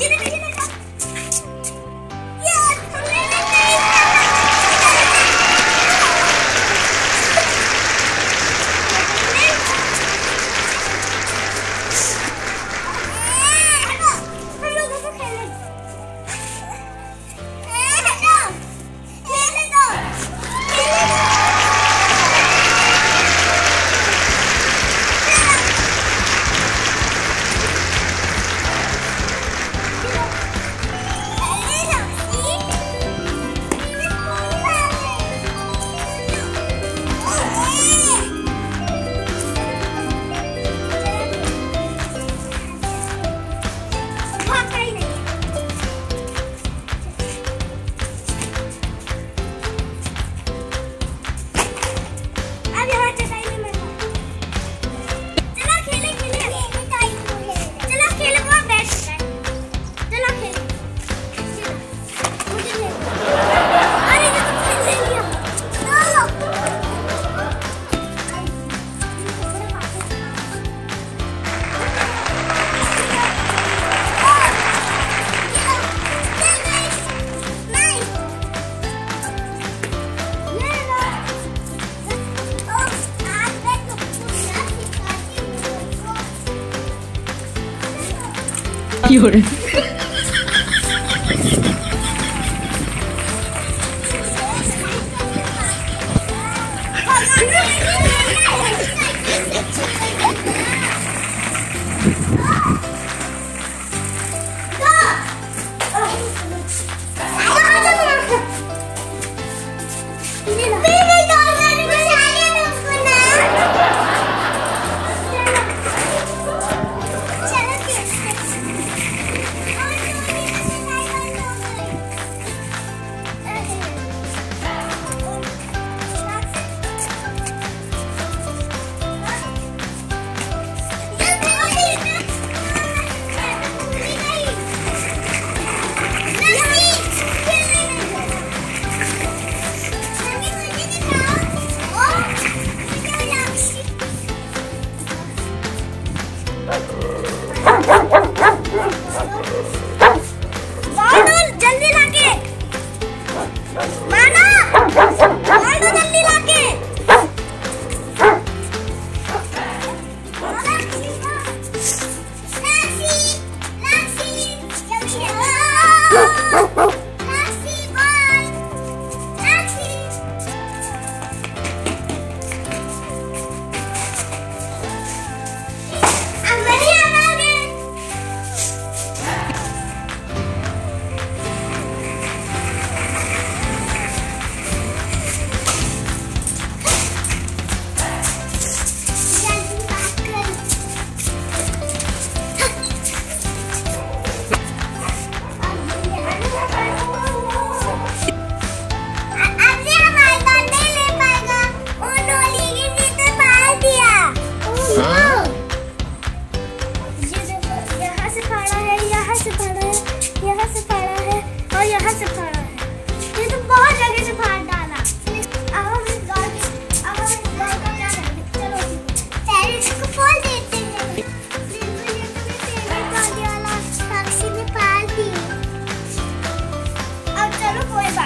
Get it. 有人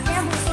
Até a.